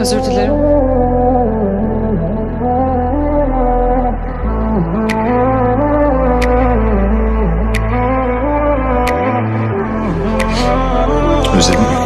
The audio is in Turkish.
Özür dilerim. Özledin mi?